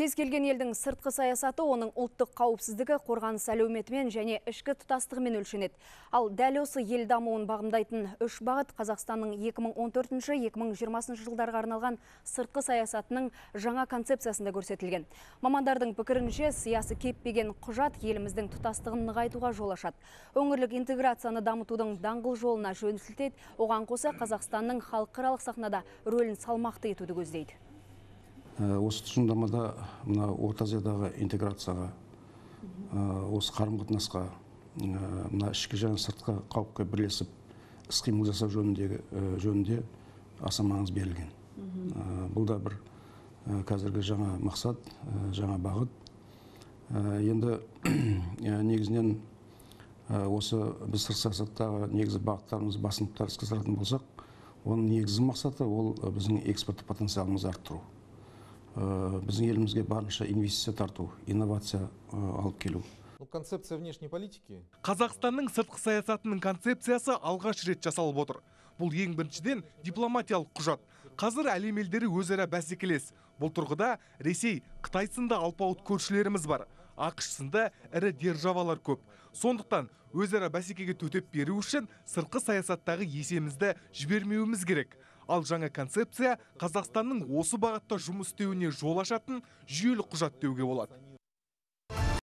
Кез келген елдің сыртқы саясаты оның ұлттық қауіпсіздігі, қорғаныс әлеуметімен және ішкі тұтастығымен өлшенеді. Ал дәл осы ел дамуын бағымдайтын үш бағыт Қазақстанның 2014-2020 жылдарға арналған сыртқы саясатының жаңа концепциясында көрсетілген. Мамандардың пікірінше сиясы кеппеген құжат еліміздің тұтастығын нығайтуға жол ашады. Өңірлік интеграцияны дамытудың даңғыл жолына жөн оған қоса Қазақстанның халықаралық сахнада рөлін салмақты етуді көздейді. Осы тұжырымдамада мына орта азиядағы интеграцияға осы қарым қатынасқа мына ішкі және сыртқы қауіпке бірлесіп іс қимыл жасау жөніндегі жөнінде аса маңыз берілген. Бұл да бір қазіргі жаңа мақсат жаңа бағыт. Енді негізінен осы біз сыртқы саясаттағы негізгі бағыттарымыз басымдықтар іске асыратын болсақ оның негізгі мақсаты ол біздің экспорттық потенциалымызды арттыру. Біздің елімізге барынша инвестиция тарту инновация алып келу концепция внешней политики қазақстанның сыртқы саясатының концепциясы алғаш рет жасалып отыр. Бұл ең біріншіден дипломатиялық құжат. Қазір әлем елдері өзара бәсекелес. Бұл тұрғыда ресей қытай сынды алпауыт көршілеріміз бар. Ақш сынды ірі державалар көп. Сондықтан өзара бәсекеге төтеп беру үшін сыртқы саясаттағы есемізді жібермеуіміз керек. Ал жаңа концепция қазақстанның осы бағытта жұмыс істеуіне жол ашатын жүйелі құжат деуге болады.